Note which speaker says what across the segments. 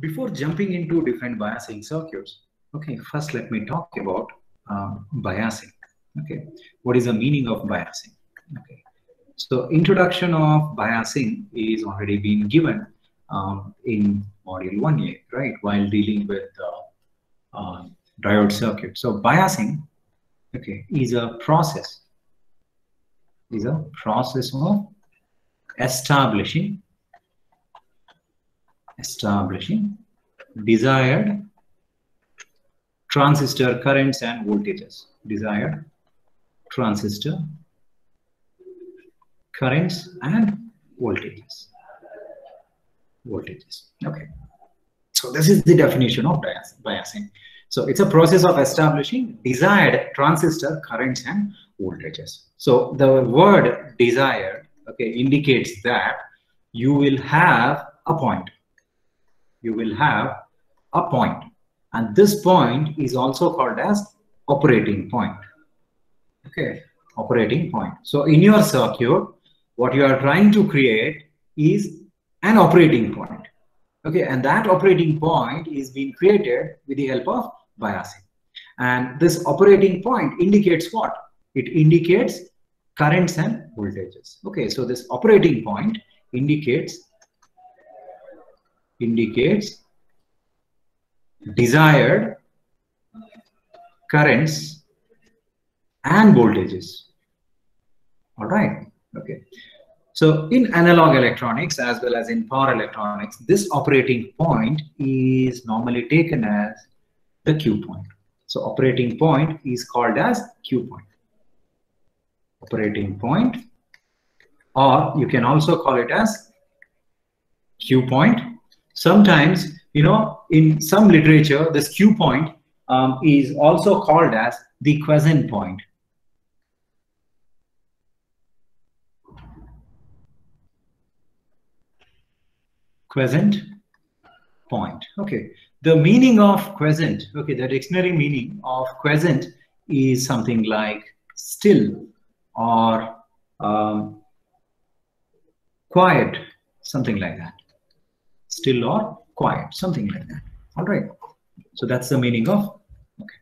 Speaker 1: before jumping into different biasing circuits, okay, first let me talk about um, biasing. Okay, what is the meaning of biasing? Okay, so introduction of biasing is already been given um, in module 1A, right, while dealing with uh, uh, diode circuit. So biasing, okay, is a process, is a process of establishing, establishing desired transistor currents and voltages, desired transistor currents and voltages. Voltages. Okay. So this is the definition of biasing. So it's a process of establishing desired transistor currents and voltages. So the word desired okay indicates that you will have a point you will have a point and this point is also called as operating point okay operating point so in your circuit what you are trying to create is an operating point. Okay, and that operating point is being created with the help of biasing. And this operating point indicates what? It indicates currents and voltages. Okay, so this operating point indicates indicates desired currents and voltages. All right. Okay. So in analog electronics as well as in power electronics, this operating point is normally taken as the Q point. So operating point is called as Q point. Operating point, or you can also call it as Q point. Sometimes, you know, in some literature, this Q point um, is also called as the quiescent point quiescent point. Okay, the meaning of quiescent, okay, the dictionary meaning of quiescent is something like still or um, quiet, something like that. Still or quiet, something like that. All right. So that's the meaning of okay,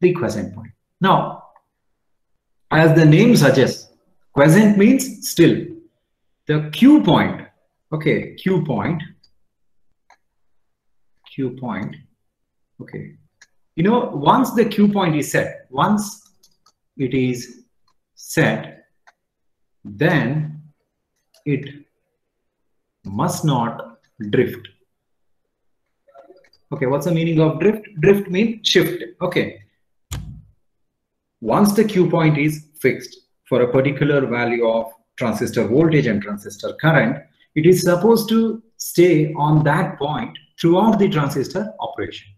Speaker 1: the quiescent point. Now, as the name suggests, quiescent means still. The Q point okay q point q point okay you know once the q point is set once it is set then it must not drift okay what's the meaning of drift drift means shift okay once the q point is fixed for a particular value of transistor voltage and transistor current it is supposed to stay on that point throughout the transistor operation.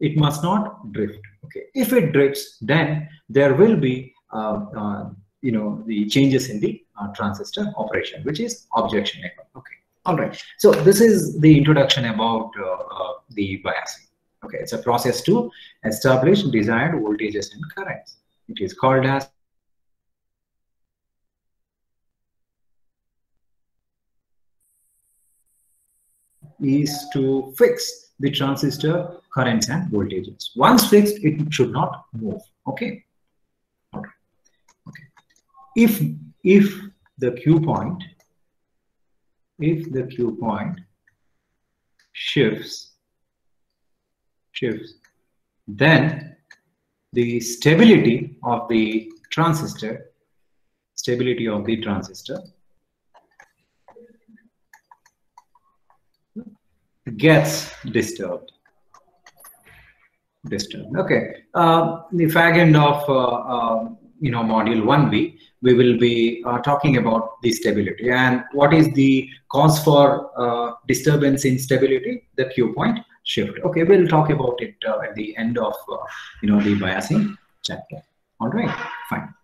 Speaker 1: It must not drift. Okay, if it drifts, then there will be uh, uh, you know the changes in the uh, transistor operation, which is objectionable. Okay, all right. So this is the introduction about uh, uh, the biasing. Okay, it's a process to establish desired voltages and currents. It is called as is to fix the transistor currents and voltages. Once fixed, it should not move. Okay. Okay. Okay. If if the Q point, if the Q point shifts, shifts, then the stability of the transistor, stability of the transistor gets disturbed. Disturbed. Okay. Uh, the fag end of uh, uh, you know module 1b, we will be uh, talking about the stability and what is the cause for uh, disturbance in stability, the Q point shift. Okay, we'll talk about it uh, at the end of you know the biasing chapter. All right, fine.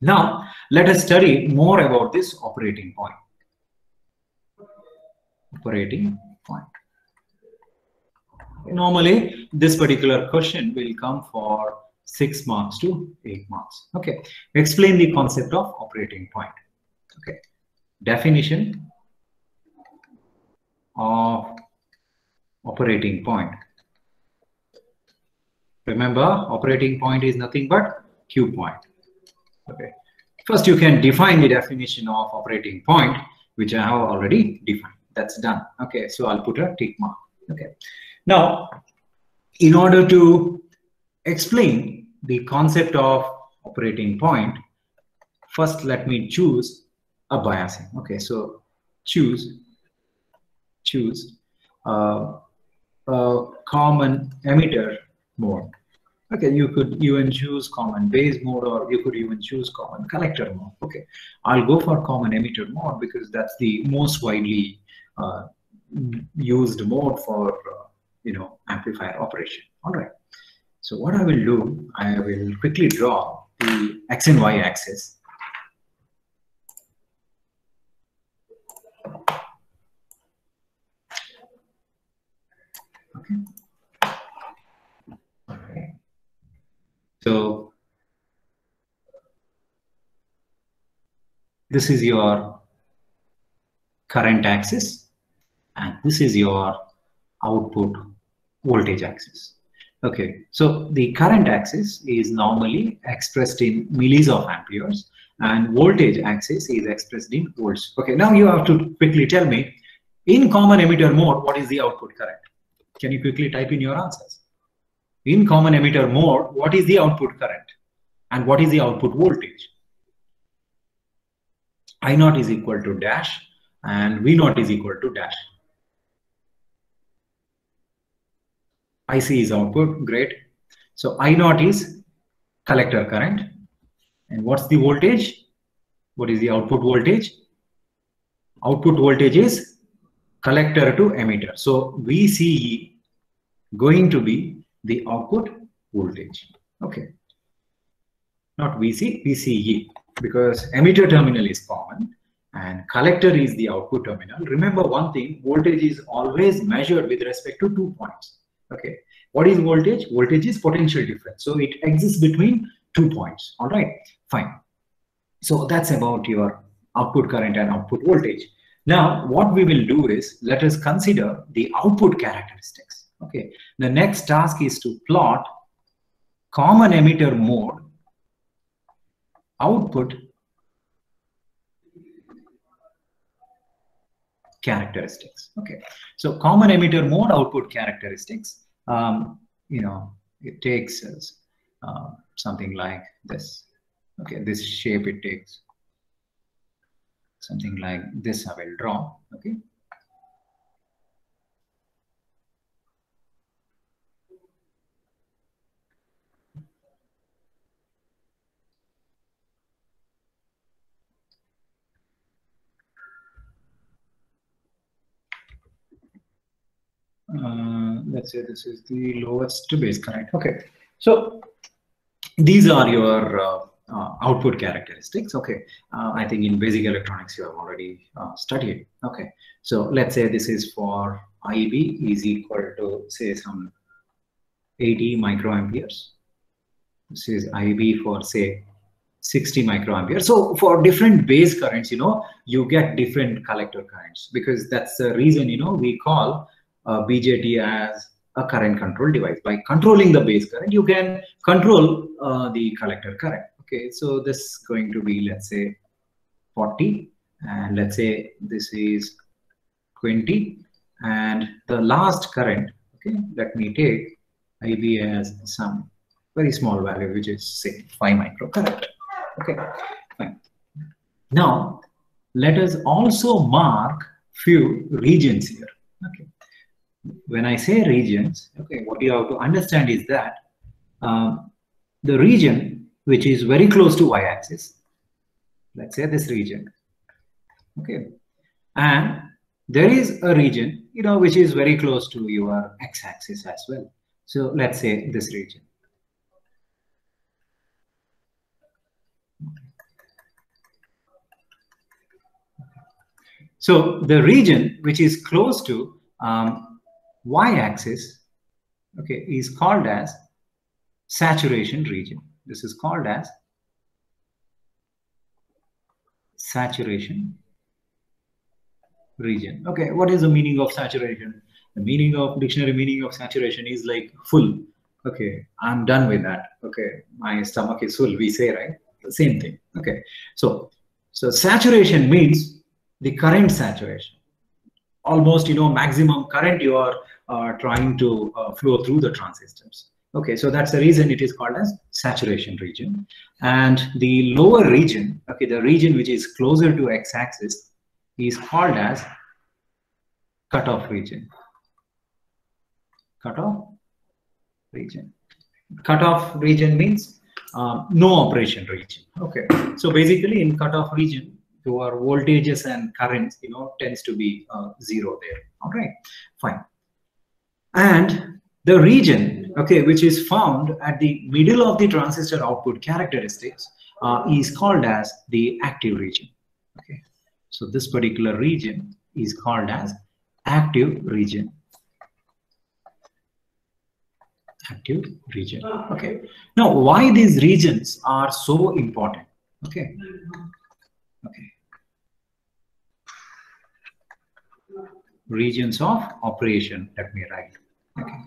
Speaker 1: Now let us study more about this operating point. Operating point. Normally, this particular question will come for six marks to eight marks. Okay, explain the concept of operating point. Okay, definition of operating point. Remember, operating point is nothing but Q point. Okay. First, you can define the definition of operating point, which I have already defined. That's done. Okay, so I'll put a tick mark. Okay. Now, in order to explain the concept of operating point, first let me choose a biasing. Okay, so choose choose uh, a common emitter mode. Okay, you could even choose common base mode or you could even choose common collector mode. Okay, I'll go for common emitter mode because that's the most widely uh, used mode for, uh, you know, amplifier operation. All right. So what I will do, I will quickly draw the X and Y axis. So this is your current axis and this is your output voltage axis. Okay, so the current axis is normally expressed in millis of amperes and voltage axis is expressed in volts. Okay, now you have to quickly tell me in common emitter mode, what is the output current? Can you quickly type in your answers? In common emitter mode, what is the output current? And what is the output voltage? I naught is equal to dash and V naught is equal to dash. IC is output, great. So I naught is collector current. And what's the voltage? What is the output voltage? Output voltage is collector to emitter. So VCE going to be the output voltage. Okay. Not VC, VCE because emitter terminal is common and collector is the output terminal. Remember one thing, voltage is always measured with respect to two points. Okay. What is voltage? Voltage is potential difference. So it exists between two points. All right. Fine. So that's about your output current and output voltage. Now, what we will do is let us consider the output characteristics. Okay. The next task is to plot common emitter mode output characteristics. Okay. So common emitter mode output characteristics, um, you know, it takes uh, something like this. Okay, this shape it takes something like this I will draw. Okay. Uh, let's say this is the lowest base current. Okay, so these are your uh, uh, output characteristics. Okay, uh, I think in basic electronics you have already uh, studied. Okay, so let's say this is for IB is equal to say some 80 microamperes. This is IB for say 60 microamperes. So for different base currents, you know, you get different collector currents because that's the reason, you know, we call uh, BJT as a current control device. By controlling the base current, you can control uh, the collector current. Okay, so this is going to be, let's say, 40, and let's say this is 20, and the last current, okay, let me take IB as some very small value, which is say 5 microcurrent. Okay, fine. Now, let us also mark few regions here. Okay when I say regions, okay, what you have to understand is that um, the region which is very close to y-axis, let's say this region, okay, and there is a region, you know, which is very close to your x-axis as well. So let's say this region. So the region which is close to um, y-axis okay is called as saturation region this is called as saturation region okay what is the meaning of saturation the meaning of dictionary meaning of saturation is like full. Okay, I'm done with that. Okay, my stomach is full. We say right, the same thing. Okay, so so saturation means the current saturation. Almost you know maximum current you are uh, trying to uh, flow through the transistors. Okay, so that's the reason it is called as saturation region. And the lower region, okay, the region which is closer to x-axis is called as cutoff region. Cutoff region. Cutoff region means uh, no operation region. Okay, so basically in cutoff region, your voltages and currents, you know, tends to be uh, zero there. All right, fine. And the region, okay, which is found at the middle of the transistor output characteristics uh, is called as the active region. Okay, so this particular region is called as active region. Active region. Okay. Now, why these regions are so important? Okay. Okay. Regions of operation. Let me write. Okay.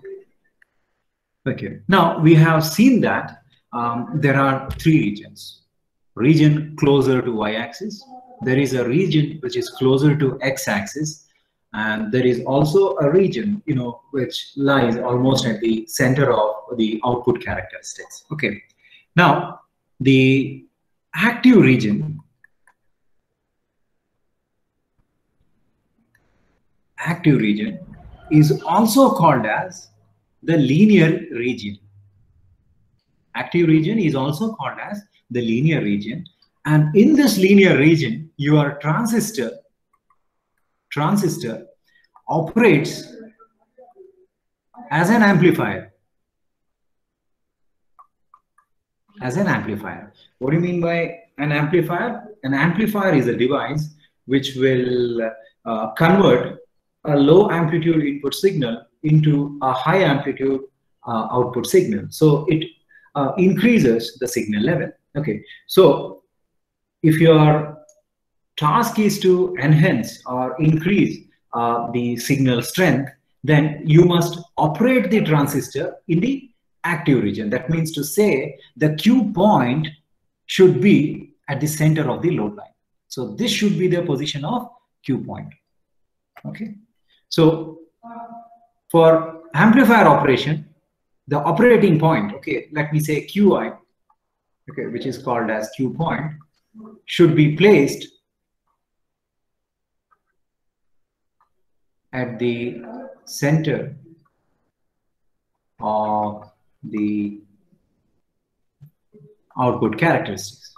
Speaker 1: Okay. Now we have seen that um, there are three regions. Region closer to y-axis. There is a region which is closer to x-axis, and there is also a region, you know, which lies almost at the center of the output characteristics. Okay. Now the active region. Active region is also called as the linear region. Active region is also called as the linear region. And in this linear region, your transistor, transistor operates as an amplifier. As an amplifier. What do you mean by an amplifier? An amplifier is a device which will uh, convert a low amplitude input signal into a high amplitude uh, output signal. So it uh, increases the signal level. Okay, so if your task is to enhance or increase uh, the signal strength, then you must operate the transistor in the active region. That means to say the Q point should be at the center of the load line. So this should be the position of Q point. Okay. So for amplifier operation, the operating point, okay, let me say Qi, okay, which is called as Q point, should be placed at the center of the output characteristics.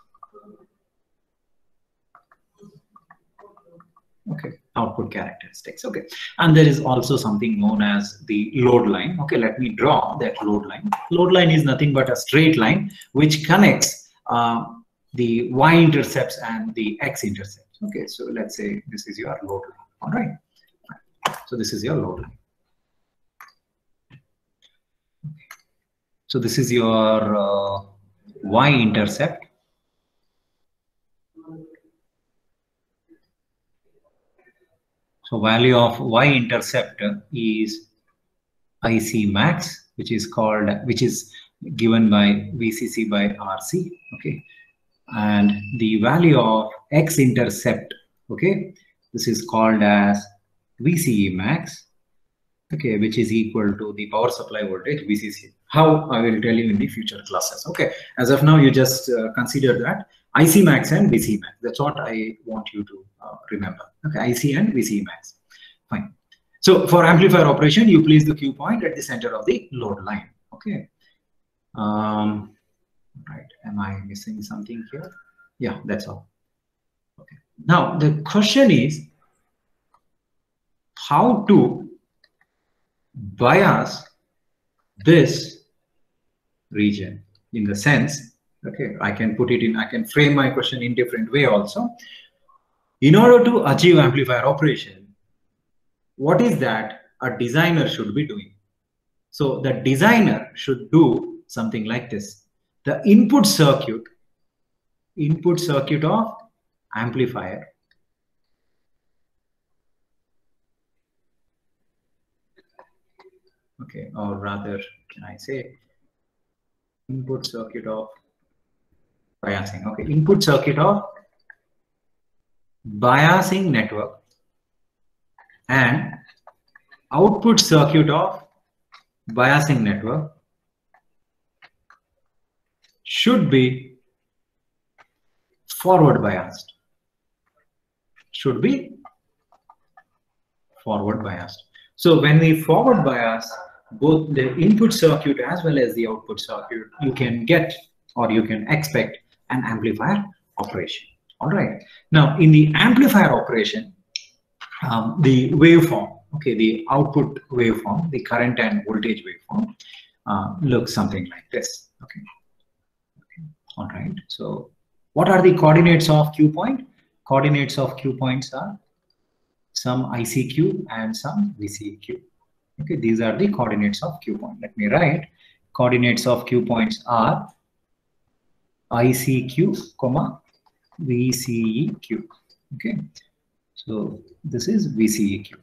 Speaker 1: Okay output characteristics. Okay, and there is also something known as the load line. Okay, let me draw that load line. Load line is nothing but a straight line which connects uh, the y-intercepts and the x-intercepts. Okay, so let's say this is your load line. All right. So this is your load line. So this is your uh, y-intercept So value of y-intercept is IC max, which is called, which is given by VCC by RC, okay? And the value of x-intercept, okay? This is called as VCE max, okay, which is equal to the power supply voltage VCC. How I will tell you in the future classes. Okay, as of now, you just uh, consider that IC max and VC max. That's what I want you to uh, remember. Okay, IC and VC max. Fine. So for amplifier operation, you place the Q point at the center of the load line. Okay. Um, right. Am I missing something here? Yeah, that's all. Okay. Now the question is how to bias this region in the sense okay i can put it in i can frame my question in different way also in order to achieve amplifier operation, what is that a designer should be doing? So the designer should do something like this. The input circuit, input circuit of amplifier okay, or rather, can I say input circuit of biasing? Okay, input circuit of biasing network and output circuit of biasing network should be forward biased should be forward biased so when we forward bias both the input circuit as well as the output circuit you can get or you can expect an amplifier operation all right now in the amplifier operation um, the waveform okay, the output waveform, the current and voltage waveform uh, looks something like this, okay. okay. All right, so what are the coordinates of Q point? Coordinates of Q points are some ICQ and some VCQ. Okay, these are the coordinates of Q point. Let me write. Coordinates of Q points are ICQ, comma VCEQ. Okay, so this is VCEQ.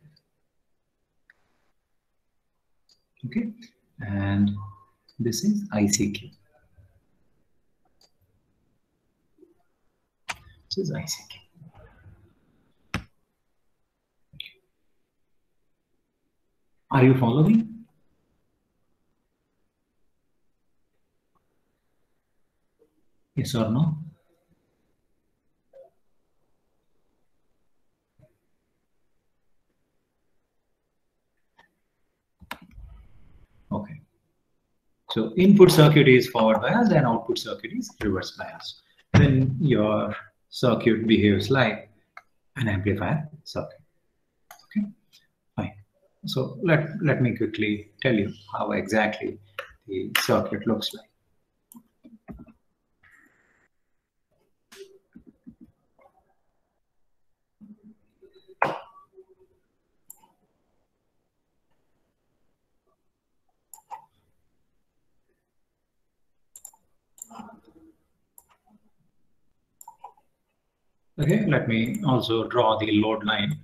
Speaker 1: okay. And this is ICQ this is ICQ are you following yes or no Okay. So input circuit is forward bias and output circuit is reverse bias. Then your circuit behaves like an amplifier circuit. Okay, fine. So let, let me quickly tell you how exactly the circuit looks like. Okay, let me also draw the load line.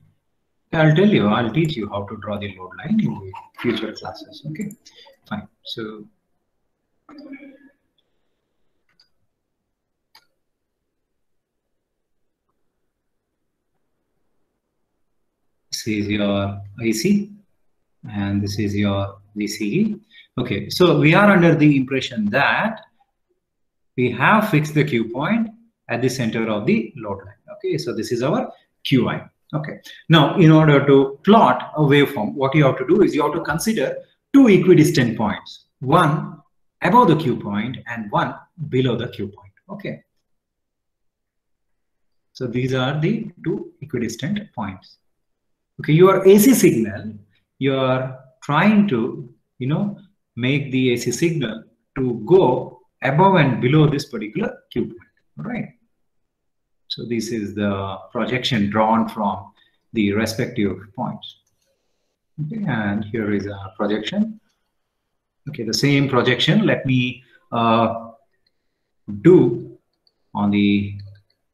Speaker 1: I'll tell you, I'll teach you how to draw the load line in the future classes. Okay, fine. So this is your IC and this is your VCE. Okay, so we are under the impression that we have fixed the Q point at the center of the load line. Okay, so this is our QI. Okay, now in order to plot a waveform, what you have to do is you have to consider two equidistant points, one above the Q point and one below the Q point. Okay, so these are the two equidistant points. Okay, your AC signal, you are trying to, you know, make the AC signal to go above and below this particular Q point, right? So this is the projection drawn from the respective points. Okay, and here is a projection. Okay, the same projection, let me uh, do on the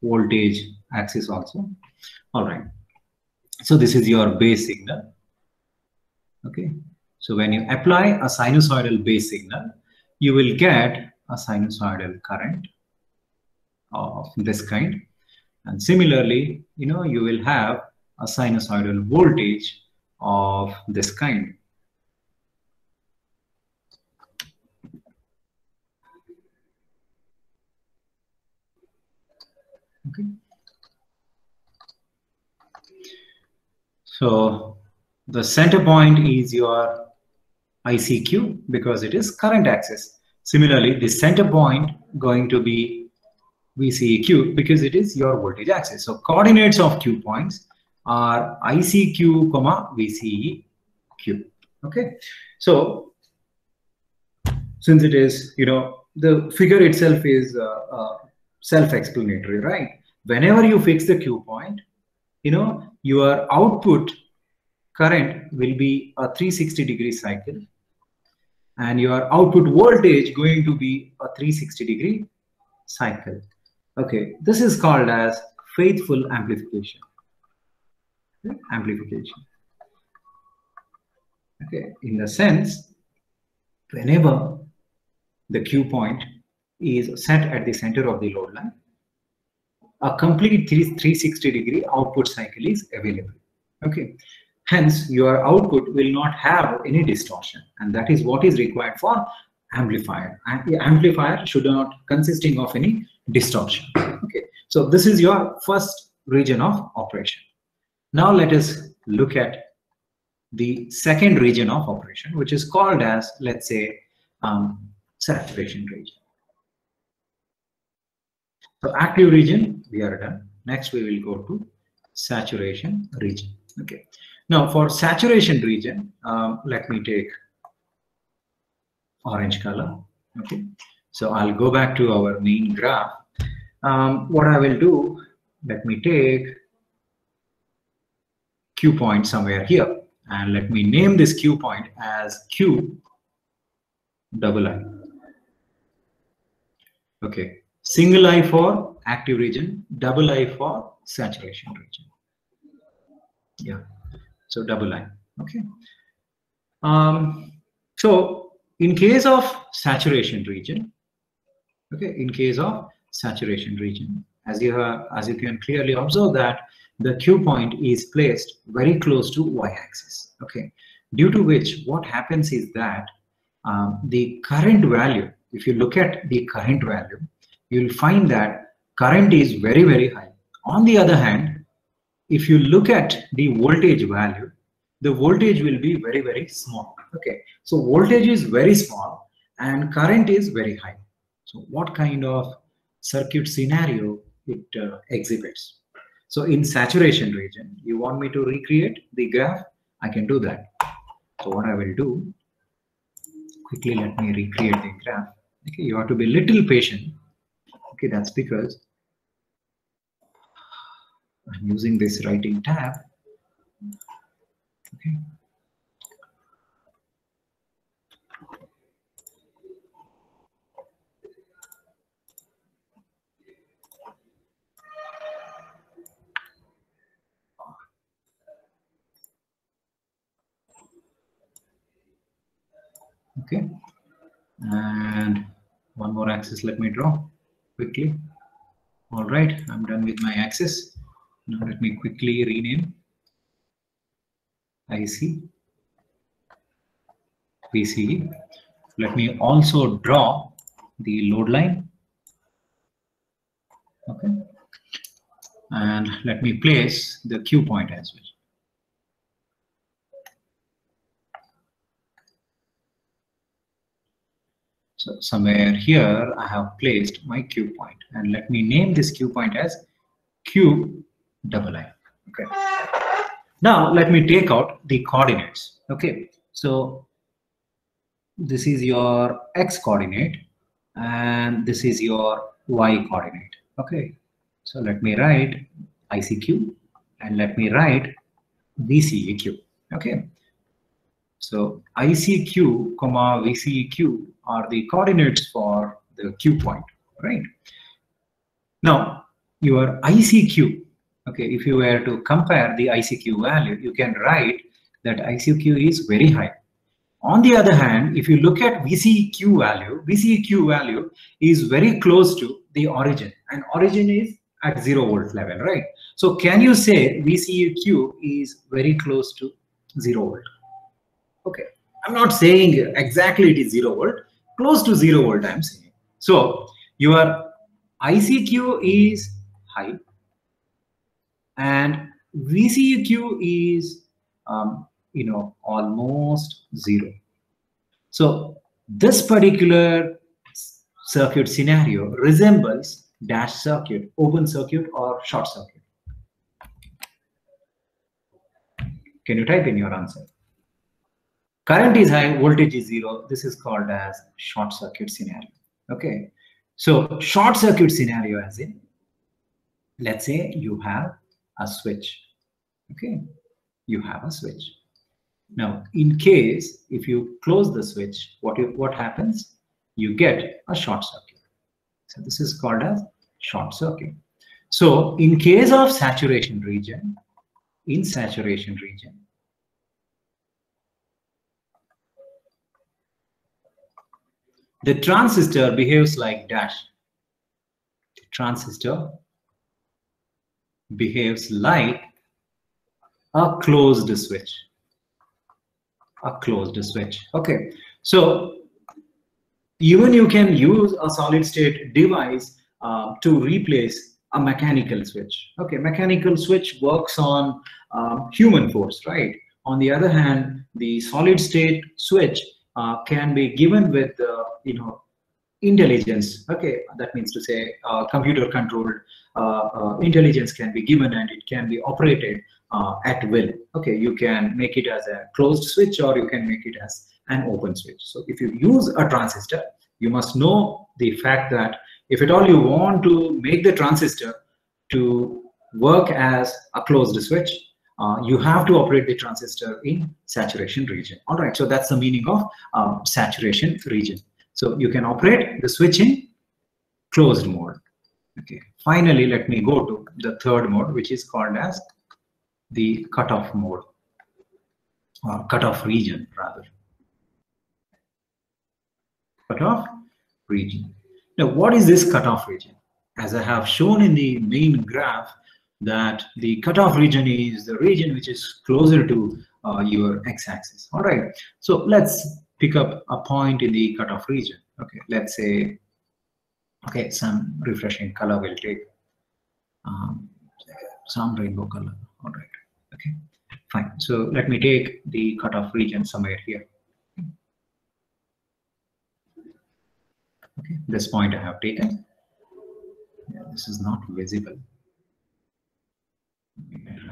Speaker 1: voltage axis also. All right. So this is your base signal. Okay. So when you apply a sinusoidal base signal, you will get a sinusoidal current of this kind. And similarly, you know, you will have a sinusoidal voltage of this kind. Okay. So the center point is your ICQ because it is current axis. Similarly, the center point going to be VCEQ because it is your voltage axis. So coordinates of Q points are ICQ, comma VCEQ. Okay. So since it is, you know, the figure itself is uh, uh, self-explanatory, right? Whenever you fix the Q point, you know, your output current will be a 360 degree cycle and your output voltage going to be a 360 degree cycle. Okay, this is called as faithful amplification. Amplification. Okay, in the sense whenever the Q point is set at the center of the load line, a complete 360 degree output cycle is available. Okay. Hence, your output will not have any distortion. And that is what is required for amplifier. The amplifier should not consisting of any distortion. Okay. So this is your first region of operation. Now let us look at the second region of operation, which is called as, let's say, um, saturation region. So active region, we are done. Next, we will go to saturation region. Okay. Now for saturation region, um, let me take orange color. Okay. So I'll go back to our main graph. Um, what I will do, let me take Q point somewhere here and let me name this Q point as Q double I. Okay. Single I for active region, double I for saturation region. Yeah. So double I. Okay. Um, so in case of saturation region, okay, in case of saturation region, as you have, as you can clearly observe that the Q point is placed very close to y-axis. Okay, due to which what happens is that um, the current value, if you look at the current value, you'll find that current is very, very high. On the other hand, if you look at the voltage value, the voltage will be very, very small. Okay, so voltage is very small and current is very high. So what kind of circuit scenario it uh, exhibits? So in saturation region, you want me to recreate the graph? I can do that. So what I will do, quickly let me recreate the graph. Okay, you have to be a little patient Okay, that's because I'm using this writing tab. Okay. Okay. And one more axis let me draw quickly. All right, I'm done with my axis. Now let me quickly rename IC, VCE. Let me also draw the load line. Okay. And let me place the Q point as well. So somewhere here, I have placed my Q point and let me name this Q point as Q double I. Okay. Now let me take out the coordinates. Okay. So this is your X coordinate and this is your Y coordinate. Okay. So let me write ICQ and let me write VCEQ. Okay. So ICQ, comma VCEQ are the coordinates for the Q point, right? Now, your ICQ, okay, if you were to compare the ICQ value, you can write that ICQ is very high. On the other hand, if you look at VCEQ value, VCEQ value is very close to the origin and origin is at zero volt level, right? So can you say VCEQ is very close to zero volt? Okay, I'm not saying exactly it is zero volt, close to zero volt I'm saying. So your ICQ is high and VCQ is, um, you know, almost zero. So this particular circuit scenario resembles dash circuit, open circuit or short circuit. Can you type in your answer? Current is high, voltage is zero. This is called as short circuit scenario. Okay. So short circuit scenario as in, let's say you have a switch. Okay. You have a switch. Now, in case if you close the switch, what, you, what happens? You get a short circuit. So this is called as short circuit. So in case of saturation region, in saturation region, the transistor behaves like dash. The transistor behaves like a closed switch. A closed switch. Okay. So even you can use a solid state device uh, to replace a mechanical switch. Okay, mechanical switch works on um, human force, right? On the other hand, the solid state switch uh, can be given with, uh, you know, intelligence. Okay, that means to say uh, computer controlled uh, uh, intelligence can be given and it can be operated uh, at will. Okay, you can make it as a closed switch or you can make it as an open switch. So if you use a transistor, you must know the fact that if at all you want to make the transistor to work as a closed switch, uh, you have to operate the transistor in saturation region. All right, so that's the meaning of um, saturation region. So you can operate the switch in closed mode. Okay. Finally, let me go to the third mode, which is called as the cutoff mode or cutoff region rather. Cutoff region. Now, what is this cutoff region? As I have shown in the main graph, that the cutoff region is the region which is closer to uh, your x-axis. All right. So let's pick up a point in the cutoff region. Okay. Let's say, okay, some refreshing color will take um, some rainbow color. All right. Okay. Fine. So let me take the cutoff region somewhere here. Okay. This point I have taken. Yeah, this is not visible.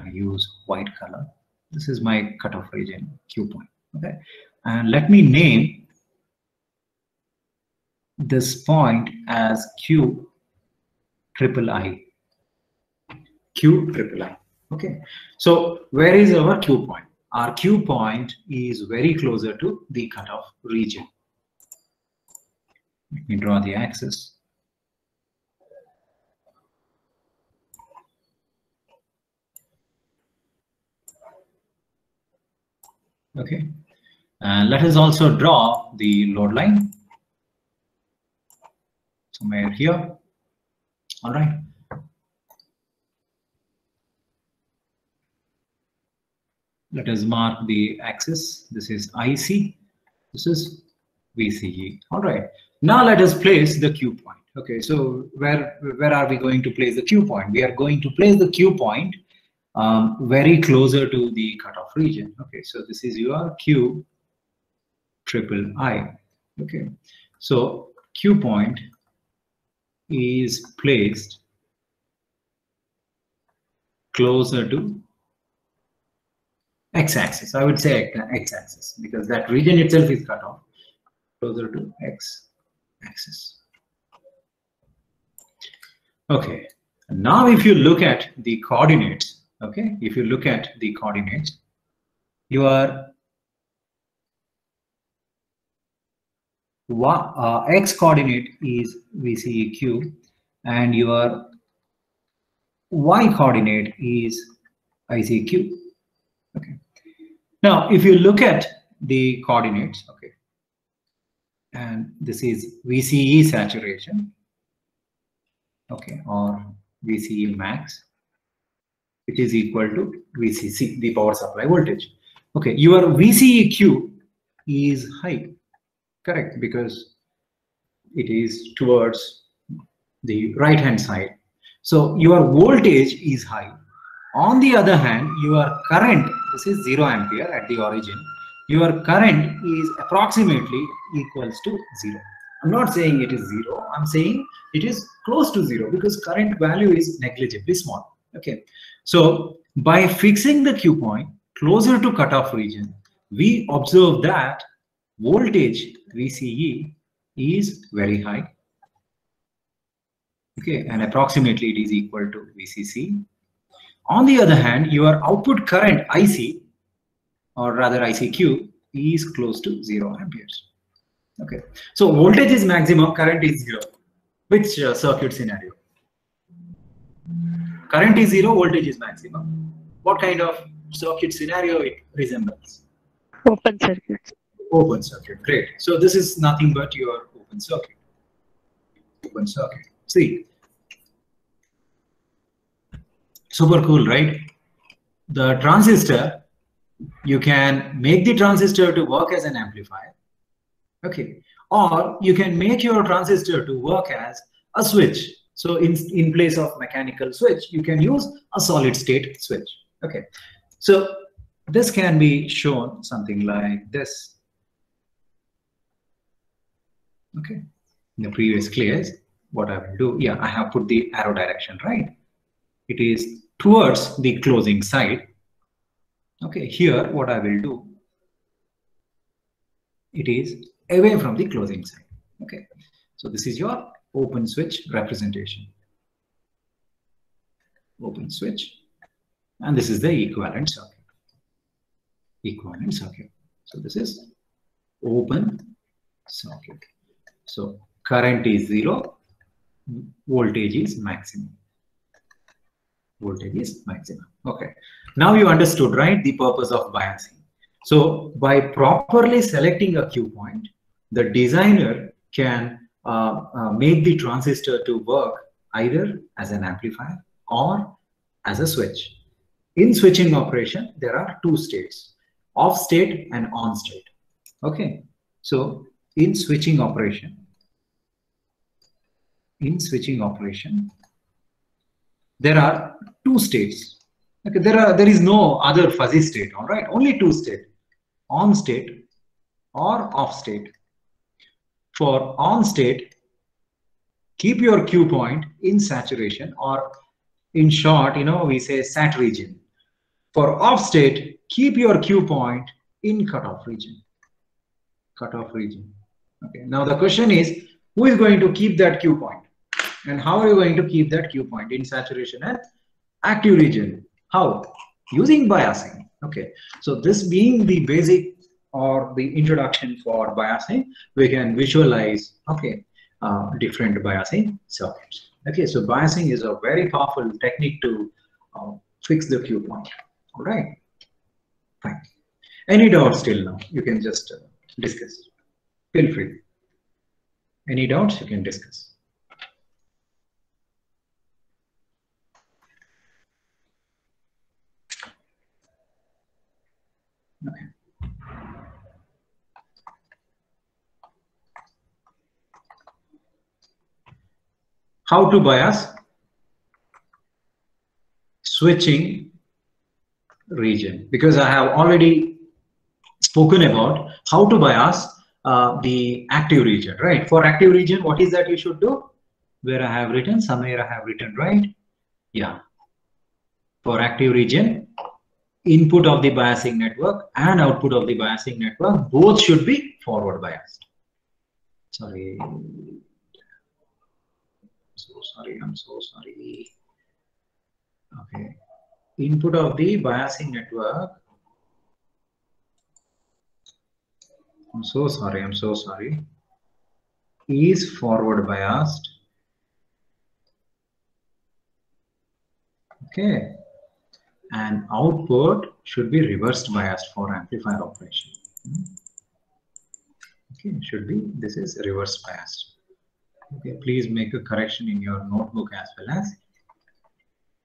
Speaker 1: I use white color. This is my cutoff region, Q point. Okay, and let me name this point as Q triple I. Q triple I. Okay, so where is our Q point? Our Q point is very closer to the cutoff region. Let me draw the axis. Okay. And let us also draw the load line somewhere here. All right. Let us mark the axis. This is IC. This is VCE. All right. Now let us place the Q point. Okay, so where where are we going to place the Q point? We are going to place the Q point um, very closer to the cutoff region. Okay, so this is your Q triple I. Okay, so Q point is placed closer to x-axis. I would say x-axis because that region itself is cut off closer to x-axis. Okay, now if you look at the coordinates, okay if you look at the coordinates your uh, x coordinate is VCEQ and your y coordinate is ICQ okay. Now if you look at the coordinates okay and this is VCE saturation okay or VCE max which is equal to VCC, the power supply voltage. Okay, your VCEQ is high, correct, because it is towards the right hand side. So your voltage is high. On the other hand, your current, this is 0 ampere at the origin, your current is approximately equals to 0. I'm not saying it is 0, I'm saying it is close to 0 because current value is negligibly small. Okay, so by fixing the Q point closer to cutoff region, we observe that voltage VCE is very high. Okay, and approximately it is equal to VCC. On the other hand, your output current IC, or rather ICQ, is close to zero amperes. Okay, so voltage is maximum, current is zero. Which uh, circuit scenario? Current is zero, voltage is maximum. What kind of circuit scenario it resembles?
Speaker 2: Open circuit.
Speaker 1: Open circuit, great. So this is nothing but your open circuit. Open circuit. See, super cool, right? The transistor, you can make the transistor to work as an amplifier. Okay. Or you can make your transistor to work as a switch. So in, in place of mechanical switch, you can use a solid state switch. Okay. So this can be shown something like this. Okay. In the previous class, what I will do, yeah, I have put the arrow direction, right? It is towards the closing side. Okay, here what I will do, it is away from the closing side. Okay, so this is your open switch representation. Open switch, and this is the equivalent circuit. Equivalent circuit. So this is open circuit. So current is zero, voltage is maximum. Voltage is maximum. Okay. Now you understood, right, the purpose of biasing. So by properly selecting a Q-point, the designer can Uh, uh, make the transistor to work either as an amplifier or as a switch. In switching operation, there are two states, off state and on state. Okay, so in switching operation, in switching operation, there are two states. Okay, there are there is no other fuzzy state, all right, only two state, on state or off state. For on state, keep your Q-point in saturation or in short, you know, we say sat region. For off state, keep your Q-point in cutoff region. Cutoff region. Okay. Now the question is, who is going to keep that Q-point? And how are you going to keep that Q-point in saturation and active region? How? Using biasing. Okay. So this being the basic or the introduction for biasing, we can visualize, okay, uh, different biasing circuits. Okay, so biasing is a very powerful technique to uh, fix the Q-point. All right, fine. Any doubts till now? You can just uh, discuss. Feel free. Any doubts you can discuss. Okay. How to bias? Switching region because I have already spoken about how to bias uh, the active region, right? For active region, what is that you should do? Where I have written, somewhere I have written, right? Yeah. For active region, input of the biasing network and output of the biasing network, both should be forward biased. Sorry. So sorry, I'm so sorry. Okay. Input of the biasing network. I'm so sorry, I'm so sorry. Is forward biased. Okay and output should be reversed biased for amplifier operation. Hmm. Okay, should be, this is reverse biased. Okay, please make a correction in your notebook as well as,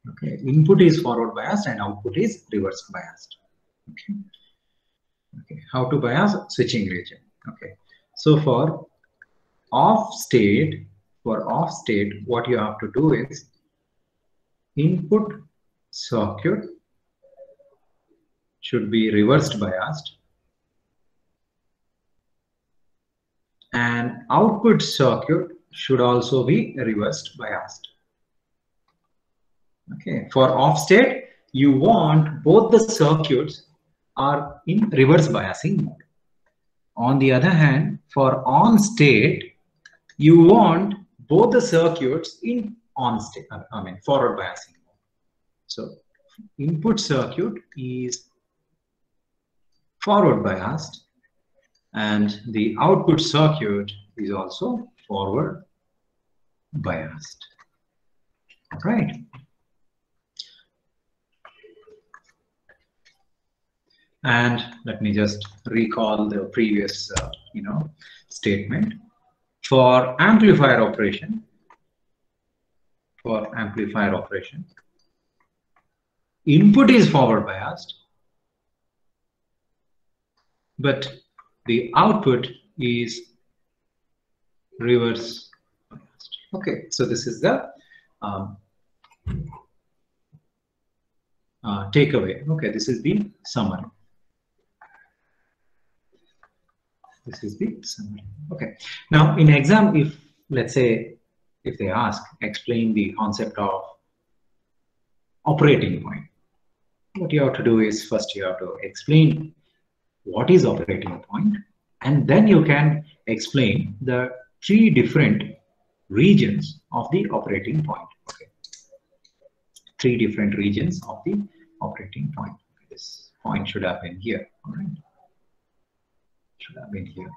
Speaker 1: okay, input is forward biased and output is reverse biased. Okay, okay, how to bias switching region. Okay, so for off state, for off state, what you have to do is input circuit should be reversed biased and output circuit should also be reversed biased. Okay, for off state, you want both the circuits are in reverse biasing mode. On the other hand, for on state, you want both the circuits in on state, I mean forward biasing mode. So input circuit is forward biased and the output circuit is also forward biased. Right. And let me just recall the previous, uh, you know, statement. for amplifier operation, for amplifier operation, input is forward biased, but the output is reverse. Okay, so this is the um, uh, takeaway. Okay, this is the summary. This is the summary. Okay. Now, in exam, if let's say if they ask, explain the concept of operating point. What you have to do is first you have to explain what is operating point, and then you can explain the three different regions of the operating point. Okay. Three different regions of the operating point. This point should have been here. All right should have been here.